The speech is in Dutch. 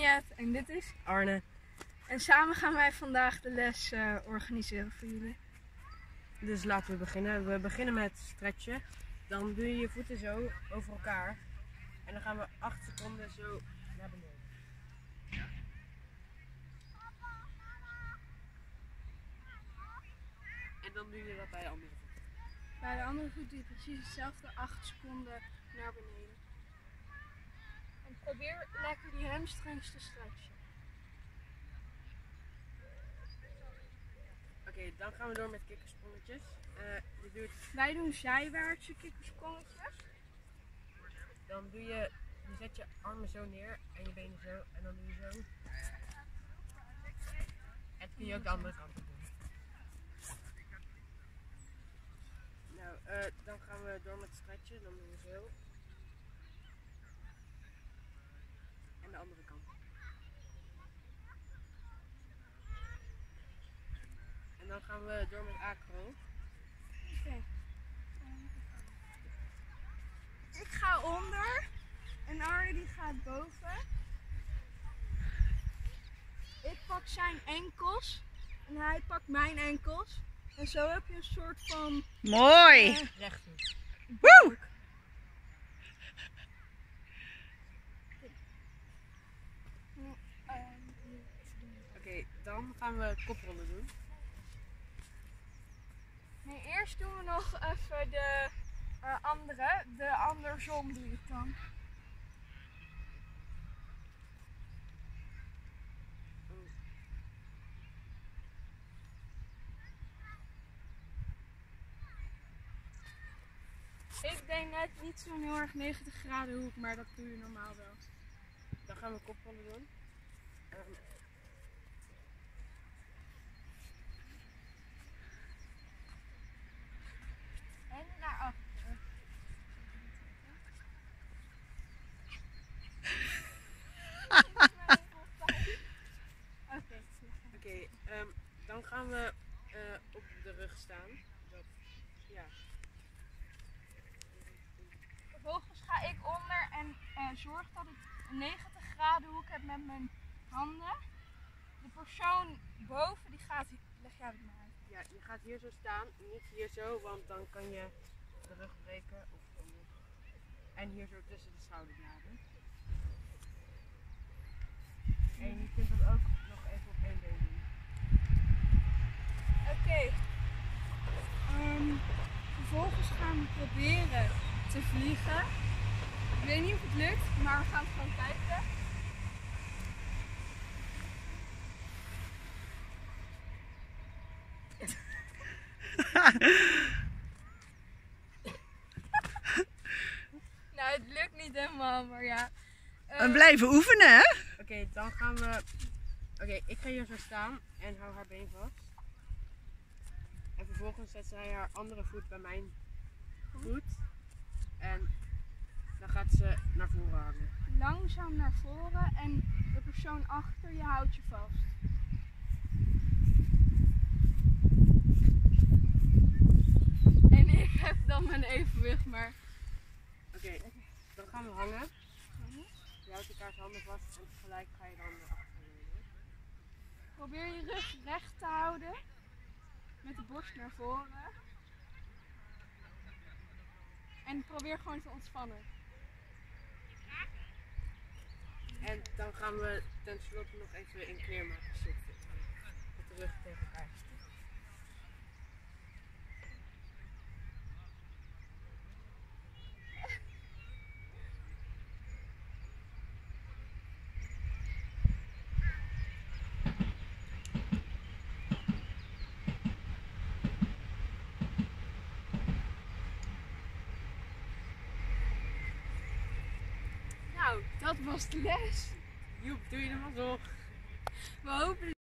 Jet en dit is. Arne. En samen gaan wij vandaag de les eh, organiseren voor jullie. Dus laten we beginnen. We beginnen met stretchen. Dan doe je je voeten zo over elkaar. En dan gaan we 8 seconden zo naar beneden. En dan doe je dat bij de andere voet. Bij de andere voet doe je precies hetzelfde, 8 seconden naar beneden. En probeer lekker die hamstrings te stretchen. Oké, dan gaan we door met kikkersprongetjes. Eh je doet, Wij doen zijwaartse kikkersprongetjes. dan doe je, je zet je armen zo neer en je benen zo. En dan doe je zo. En kun je ook de andere kant op doen. Nou, eh, dan gaan we door met stretchen. Dan doen we zo. En de andere kant. En dan gaan we door met acro. Oké. Ik ga onder en Arne die gaat boven. Ik pak zijn enkels en hij pakt mijn enkels. En zo heb je een soort van Mooi! eh, Rechthoek. Oké, dan gaan we koprollen doen. Nee, eerst doen we nog even de eh, andere. De andersom doe dan. Ik denk net niet zo'n heel erg 90 graden hoek, maar dat doe je normaal wel. Dan gaan we koprollen doen. Ehm, En naar achteren. Oké. Oké, ehm, dan gaan we eh, op de rug staan. Dat, ja. Vervolgens ga ik onder en eh, zorg dat ik een 90 graden hoek heb met mijn handen. De persoon boven die gaat, leg jij het maar uit. ja, je gaat hier zo staan, niet hier zo, want dan kan je de rug breken. Of, en hier zo tussen de schouderbladen. En je kunt dat ook nog even op één been doen. Oké. Ehm, vervolgens gaan we proberen te vliegen. Ik weet niet of het lukt, maar we gaan het gewoon kijken. nou, het lukt niet helemaal, maar ja. We Eh, blijven oefenen, hè? Oké, dan gaan we. Oké, ik ga hier zo staan en hou haar been vast. En vervolgens zet zij haar andere voet bij mijn voet. En dan gaat ze naar voren hangen. langzaam naar voren en de persoon achter je houdt je vast. En ik heb dan mijn evenwicht, maar Oké, dan gaan we hangen. Je houdt elkaars handen vast en tegelijk ga je dan naar achteren. probeer je rug recht te houden. Met de borst naar voren. En probeer gewoon te ontspannen. En dan gaan we tenslotte nog even in kleermakers zitten. Met de rug tegen elkaar. Nou, dat was de les. Joep, doe je de mazzel. We hopen